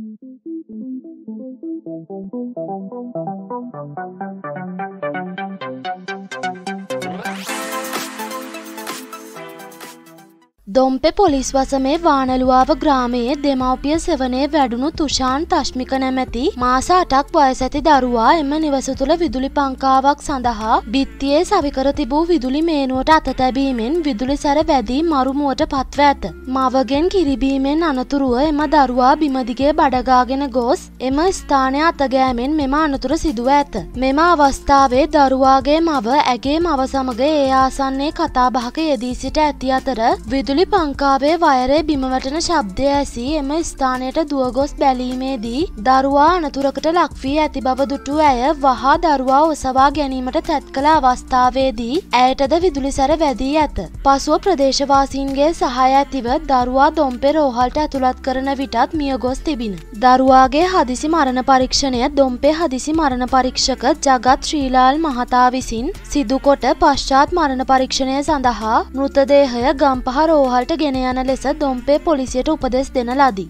Thank you. Dompe police වසමේ වානලුවාව ග්‍රාමයේ දෙමව්පිය සෙවනේ වැඩුණු තුෂාන් තශ්මික නැමැති මාස අටක් වයසැති දරුවා එම නිවස තුළ විදුලි පංකාවක් සඳහා බිත්තියේ සවිකර තිබූ විදුලි මේනුවට අත තැබීමෙන් විදුලි සැර වැදී මරුමුවට පත්ව ඇත. මවගෙන් කිරිබීමෙන් අනතුරුව එම දරුවා බිමදිගේ බඩගාගෙන ගොස් එම ස්ථානය අතගෑමෙන් මෙම අනතුර සිදුව ඇත. මෙම අවස්ථාවේ දරුවාගේ මව ඇගේ මව සමග ඒ ආසන්නේ කතාබහක යෙදී සිට ඇති අතර විදුලි විදුලි පංකාවේ වයරේ බිමවැටෙන ශබ්දය ඇසී එම ස්ථානයට දුවගොස් බැලීමේදී දරුවා අනතුරකට ලක්වී ඇති බව දුටු ඇය වහා දරුවා ඔසවා ගැනීමට තැත් කළ අවස්ථාවේදී ඇයටද විදුලි සැර වැදී ඇත. පසුව ප්‍රදේශවාසීන්ගේ සහය ඇතිව දරුවා දොම්පෙ රෝහල්ට ඇතුළත් කරන විටත් මියගොස් තිබිණ. දරුවාගේ හදිසි මරණ පරීක්ෂණය දොම්පේ හදිසි මරණ පරීක්ෂක ජගත් ශ්‍රීලාල් මහතා විසින් සිදුකොට පශ්චාත් මරණ පරීක්ෂණය සඳහා මෘතදේහය ගම්පහ රෝහල්ට ගෙන යන ලෙස දොම්පේ පොලිසියට උපදෙස් දෙන ලදී.